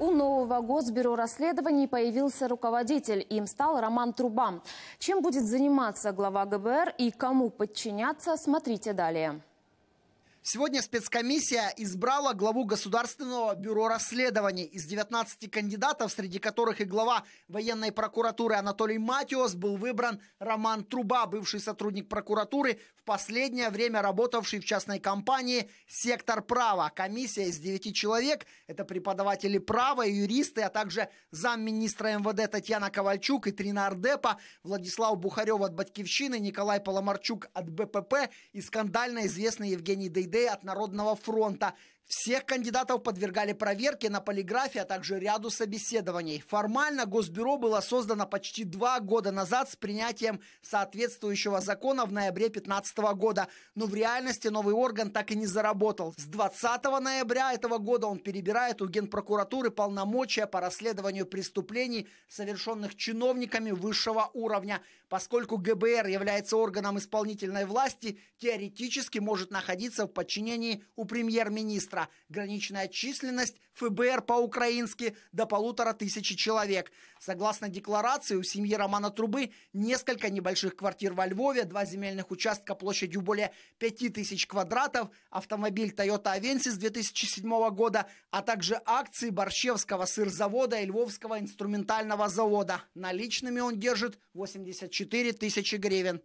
У нового Госбюро расследований появился руководитель. Им стал Роман Труба. Чем будет заниматься глава ГБР и кому подчиняться, смотрите далее. Сегодня спецкомиссия избрала главу Государственного бюро расследований. Из 19 кандидатов, среди которых и глава военной прокуратуры Анатолий Матиос, был выбран Роман Труба, бывший сотрудник прокуратуры, в последнее время работавший в частной компании «Сектор права». Комиссия из 9 человек – это преподаватели права, юристы, а также замминистра МВД Татьяна Ковальчук и три нардепа, Владислав Бухарев от «Батькивщины», Николай Поломарчук от БПП и скандально известный Евгений Дейдей Дейдей от Народного фронта. Всех кандидатов подвергали проверке на полиграфе, а также ряду собеседований. Формально Госбюро было создано почти два года назад с принятием соответствующего закона в ноябре 2015 года. Но в реальности новый орган так и не заработал. С 20 ноября этого года он перебирает у Генпрокуратуры полномочия по расследованию преступлений, совершенных чиновниками высшего уровня. Поскольку ГБР является органом исполнительной власти, теоретически может находиться в подчинении у премьер-министра министра. Граничная численность ФБР по-украински до полутора тысячи человек. Согласно декларации, у семьи Романа Трубы несколько небольших квартир во Львове, два земельных участка площадью более 5000 квадратов, автомобиль Toyota Avensis 2007 года, а также акции Борщевского сырзавода и Львовского инструментального завода. Наличными он держит 84 тысячи гривен.